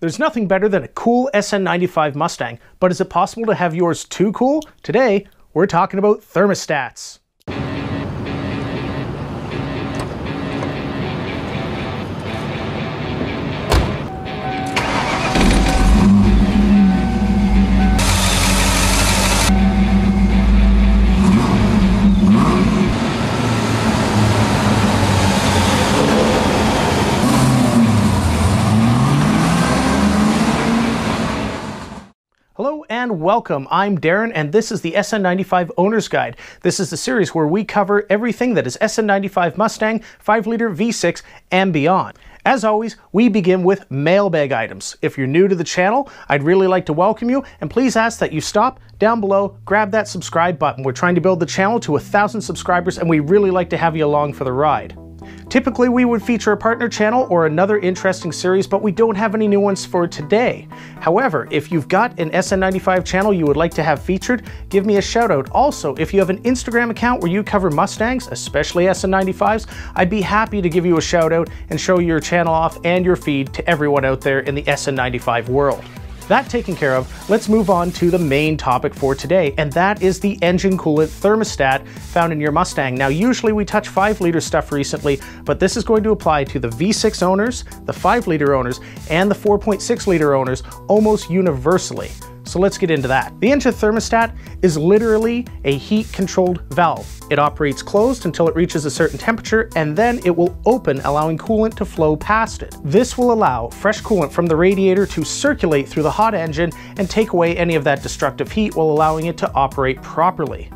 There's nothing better than a cool SN95 Mustang, but is it possible to have yours too cool? Today, we're talking about thermostats. Hello and welcome. I'm Darren and this is the SN95 Owner's Guide. This is the series where we cover everything that is SN95 Mustang, 5-liter V6 and beyond. As always, we begin with mailbag items. If you're new to the channel, I'd really like to welcome you and please ask that you stop down below, grab that subscribe button. We're trying to build the channel to a thousand subscribers and we really like to have you along for the ride. Typically we would feature a partner channel or another interesting series, but we don't have any new ones for today. However, if you've got an SN95 channel you would like to have featured, give me a shout out. Also, if you have an Instagram account where you cover Mustangs, especially SN95s, I'd be happy to give you a shout out and show your channel off and your feed to everyone out there in the SN95 world. That taken care of, let's move on to the main topic for today, and that is the engine coolant thermostat found in your Mustang. Now, usually we touch 5 liter stuff recently, but this is going to apply to the V6 owners, the 5 liter owners, and the 4.6 liter owners almost universally. So let's get into that. The engine thermostat is literally a heat controlled valve. It operates closed until it reaches a certain temperature and then it will open allowing coolant to flow past it. This will allow fresh coolant from the radiator to circulate through the hot engine and take away any of that destructive heat while allowing it to operate properly.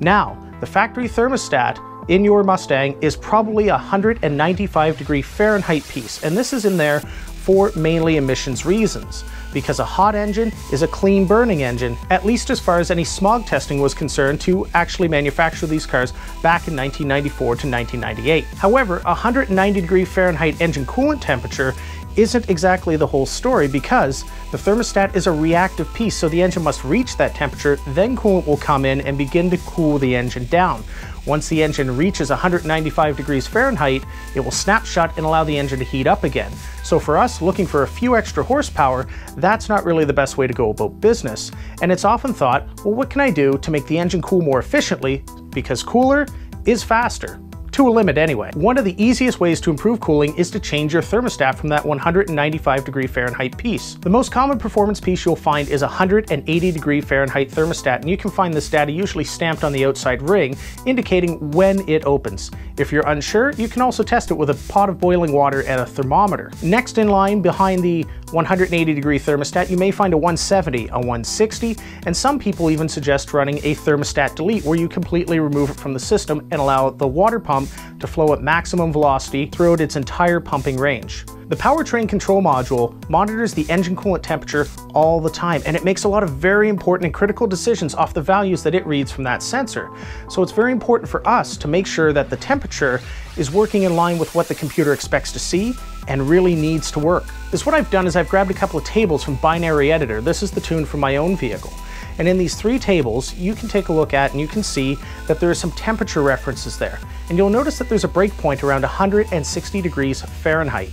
Now, the factory thermostat in your Mustang is probably a 195 degree Fahrenheit piece, and this is in there for mainly emissions reasons because a hot engine is a clean burning engine, at least as far as any smog testing was concerned to actually manufacture these cars back in 1994 to 1998. However, a 190 degree Fahrenheit engine coolant temperature isn't exactly the whole story because the thermostat is a reactive piece, so the engine must reach that temperature, then coolant will come in and begin to cool the engine down. Once the engine reaches 195 degrees Fahrenheit, it will snap shut and allow the engine to heat up again. So for us, looking for a few extra horsepower, that's not really the best way to go about business. And it's often thought, well, what can I do to make the engine cool more efficiently? Because cooler is faster to a limit anyway. One of the easiest ways to improve cooling is to change your thermostat from that 195 degree Fahrenheit piece. The most common performance piece you'll find is a 180 degree Fahrenheit thermostat, and you can find this data usually stamped on the outside ring, indicating when it opens. If you're unsure, you can also test it with a pot of boiling water and a thermometer. Next in line behind the 180 degree thermostat, you may find a 170, a 160, and some people even suggest running a thermostat delete where you completely remove it from the system and allow the water pump to flow at maximum velocity throughout its entire pumping range. The powertrain control module monitors the engine coolant temperature all the time, and it makes a lot of very important and critical decisions off the values that it reads from that sensor. So it's very important for us to make sure that the temperature is working in line with what the computer expects to see and really needs to work. Is what I've done is I've grabbed a couple of tables from Binary Editor. This is the tune from my own vehicle. And in these three tables, you can take a look at and you can see that there are some temperature references there. And you'll notice that there's a breakpoint around 160 degrees Fahrenheit.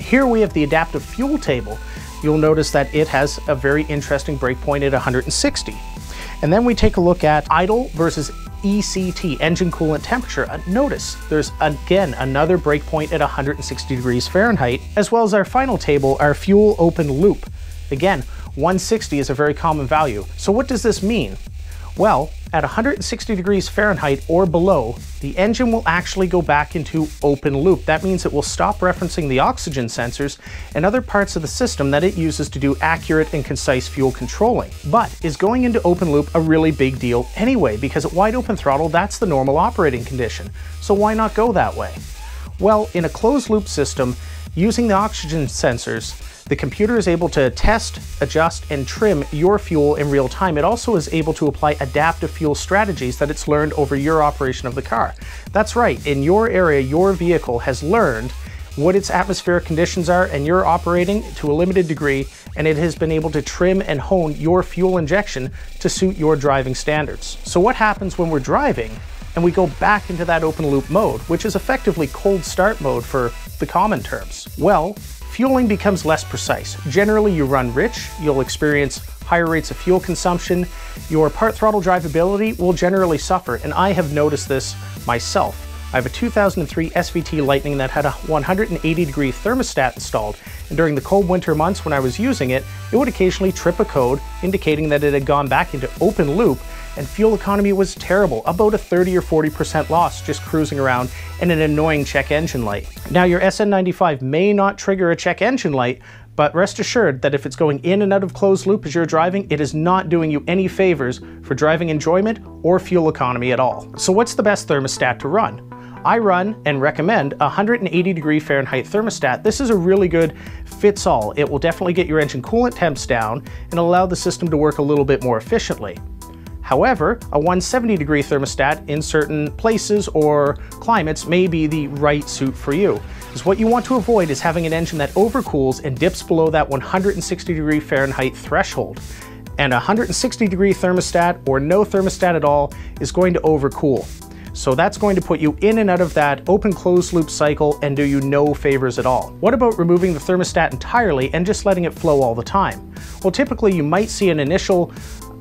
Here we have the adaptive fuel table. You'll notice that it has a very interesting breakpoint at 160. And then we take a look at idle versus ECT, engine coolant temperature. Uh, notice there's again another breakpoint at 160 degrees Fahrenheit, as well as our final table, our fuel open loop. Again, 160 is a very common value. So what does this mean? Well, at 160 degrees Fahrenheit or below, the engine will actually go back into open loop. That means it will stop referencing the oxygen sensors and other parts of the system that it uses to do accurate and concise fuel controlling. But is going into open loop a really big deal anyway? Because at wide open throttle, that's the normal operating condition. So why not go that way? Well, in a closed loop system, using the oxygen sensors, the computer is able to test, adjust, and trim your fuel in real time. It also is able to apply adaptive fuel strategies that it's learned over your operation of the car. That's right, in your area, your vehicle has learned what its atmospheric conditions are and you're operating to a limited degree and it has been able to trim and hone your fuel injection to suit your driving standards. So what happens when we're driving and we go back into that open loop mode, which is effectively cold start mode for the common terms? Well, fueling becomes less precise. Generally, you run rich, you'll experience higher rates of fuel consumption, your part throttle drivability will generally suffer, and I have noticed this myself. I have a 2003 SVT Lightning that had a 180 degree thermostat installed, and during the cold winter months when I was using it, it would occasionally trip a code indicating that it had gone back into open loop and fuel economy was terrible, about a 30 or 40% loss just cruising around in an annoying check engine light. Now your SN95 may not trigger a check engine light, but rest assured that if it's going in and out of closed loop as you're driving, it is not doing you any favors for driving enjoyment or fuel economy at all. So what's the best thermostat to run? I run and recommend a 180 degree Fahrenheit thermostat. This is a really good fits all. It will definitely get your engine coolant temps down and allow the system to work a little bit more efficiently. However, a 170 degree thermostat in certain places or climates may be the right suit for you. Because what you want to avoid is having an engine that overcools and dips below that 160 degree Fahrenheit threshold. And a 160 degree thermostat or no thermostat at all is going to overcool. So that's going to put you in and out of that open closed loop cycle and do you no favors at all. What about removing the thermostat entirely and just letting it flow all the time? Well, typically you might see an initial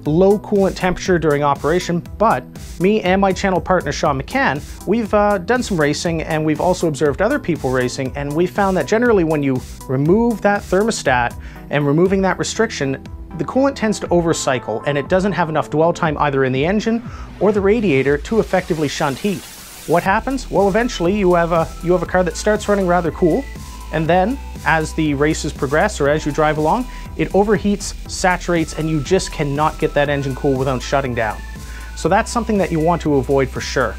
low coolant temperature during operation, but me and my channel partner Sean McCann, we've uh, done some racing and we've also observed other people racing and we found that generally when you remove that thermostat and removing that restriction, the coolant tends to overcycle and it doesn't have enough dwell time either in the engine or the radiator to effectively shunt heat. What happens? Well, eventually you have a, you have a car that starts running rather cool and then as the races progress or as you drive along, it overheats, saturates, and you just cannot get that engine cool without shutting down. So that's something that you want to avoid for sure.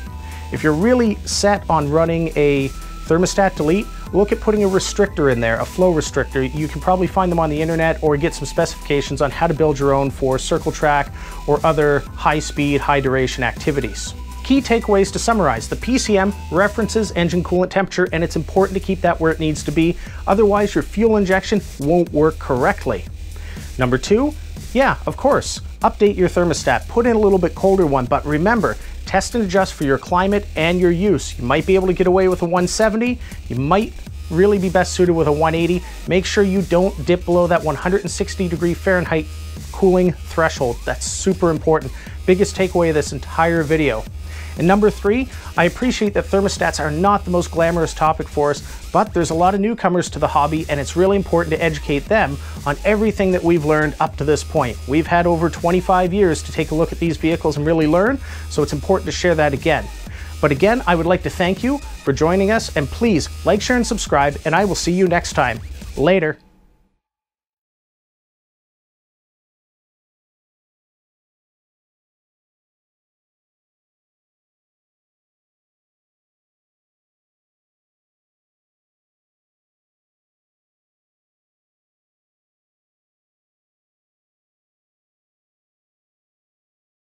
If you're really set on running a thermostat delete, look at putting a restrictor in there, a flow restrictor. You can probably find them on the internet or get some specifications on how to build your own for circle track or other high speed, high duration activities. Key takeaways to summarize, the PCM references engine coolant temperature and it's important to keep that where it needs to be, otherwise your fuel injection won't work correctly. Number two, yeah, of course, update your thermostat, put in a little bit colder one, but remember, test and adjust for your climate and your use. You might be able to get away with a 170, you might really be best suited with a 180. Make sure you don't dip below that 160 degree Fahrenheit cooling threshold. That's super important. Biggest takeaway of this entire video. And number three, I appreciate that thermostats are not the most glamorous topic for us, but there's a lot of newcomers to the hobby and it's really important to educate them on everything that we've learned up to this point. We've had over 25 years to take a look at these vehicles and really learn, so it's important to share that again. But again, I would like to thank you for joining us and please like, share, and subscribe, and I will see you next time. Later.